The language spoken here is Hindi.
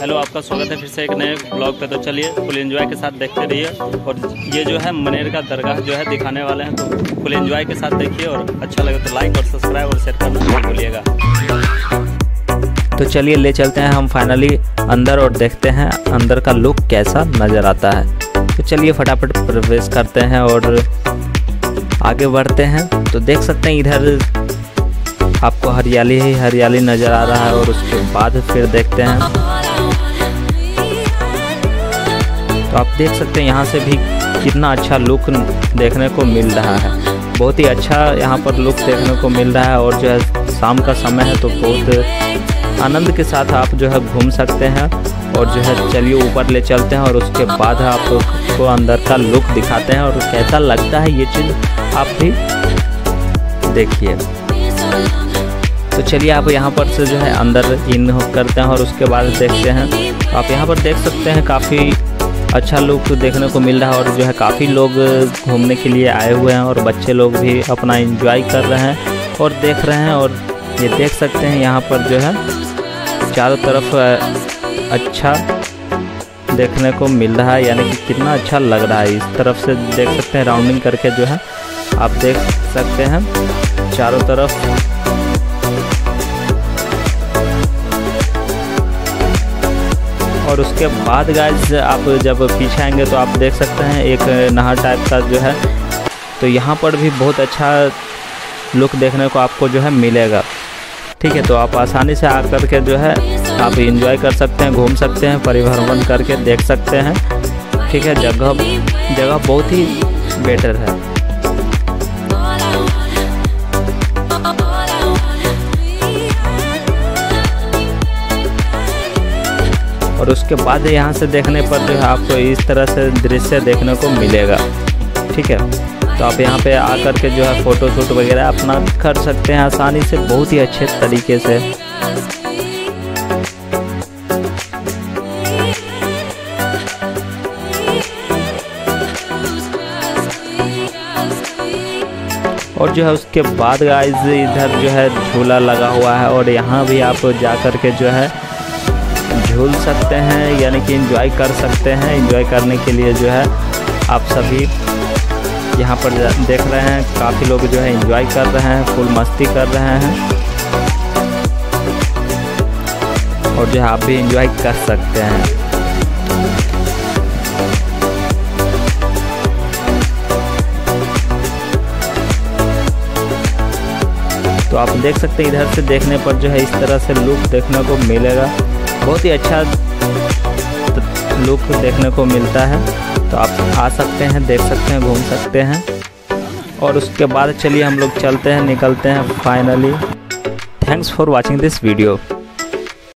हेलो, आपका स्वागत है फिर से एक नए ब्लॉग पे। तो चलिए, फुल एंजॉय के साथ देखते रहिए। और ये जो है मनेर का दरगाह जो है दिखाने वाले हैं तो फुल एंजॉय के साथ देखिए। और अच्छा लगे तो लाइक और सब्सक्राइब और शेयर करना नहीं भूलिएगा। तो चलिए, ले चलते हैं हम फाइनली अंदर और देखते हैं अंदर का लुक कैसा नज़र आता है। तो चलिए फटाफट प्रवेश करते हैं और आगे बढ़ते हैं। तो देख सकते हैं इधर आपको हरियाली ही हरियाली नज़र आ रहा है और उसके बाद फिर देखते हैं। तो आप देख सकते हैं यहाँ से भी कितना अच्छा लुक देखने को मिल रहा है। बहुत ही अच्छा यहाँ पर लुक देखने को मिल रहा है और जो है शाम का समय है तो बहुत आनंद के साथ आप जो है घूम सकते हैं और जो है चलिए ऊपर ले चलते हैं और उसके बाद आपको अंदर का लुक दिखाते हैं और कैसा लगता है ये चीज़ आप भी देखिए। तो चलिए आप यहाँ पर से जो है अंदर इन करते हैं और उसके बाद देखते हैं। आप यहाँ पर देख सकते हैं काफ़ी अच्छा लुक देखने को मिल रहा है और जो है काफ़ी लोग घूमने के लिए आए हुए हैं और बच्चे लोग भी अपना इंजॉय कर रहे हैं और देख रहे हैं और ये देख सकते हैं यहाँ पर जो है चारों तरफ़ अच्छा देखने को मिल रहा है। यानी कि कितना अच्छा लग रहा है। इस तरफ़ से देख सकते हैं राउंडिंग करके जो है आप देख सकते हैं। चारों तरफ़ और उसके बाद गाइज़ आप जब पीछे आएँगे तो आप देख सकते हैं एक नहर टाइप का जो है। तो यहाँ पर भी बहुत अच्छा लुक देखने को आपको जो है मिलेगा। ठीक है तो आप आसानी से आकर के जो है, आप इंजॉय कर सकते हैं, घूम सकते हैं, परिभ्रमण करके देख सकते हैं। ठीक है, जगह जगह बहुत ही बेटर है। उसके बाद यहाँ से देखने पर जो है आपको इस तरह से दृश्य देखने को मिलेगा। ठीक है? तो आप यहाँ पे आकर के जो है फ़ोटो शूट वगैरह अपना कर सकते हैं आसानी से, बहुत ही अच्छे तरीके से। और जो है उसके बाद गाइज़ इधर जो है झूला लगा हुआ है और यहाँ भी आप जा कर के जो है झूल सकते हैं, यानी कि इंजॉय कर सकते हैं। इंजॉय करने के लिए जो है, आप सभी यहाँ पर देख रहे हैं, काफ़ी लोग जो है इंजॉय कर रहे हैं, फुल मस्ती कर रहे हैं। और जो है, आप भी इंजॉय कर सकते हैं। तो आप देख सकते हैं, इधर से देखने पर जो है, इस तरह से लुक देखने को मिलेगा। बहुत ही अच्छा लुक देखने को मिलता है। तो आप आ सकते हैं, देख सकते हैं, घूम सकते हैं। और उसके बाद चलिए हम लोग चलते हैं, निकलते हैं finally thanks for watching this video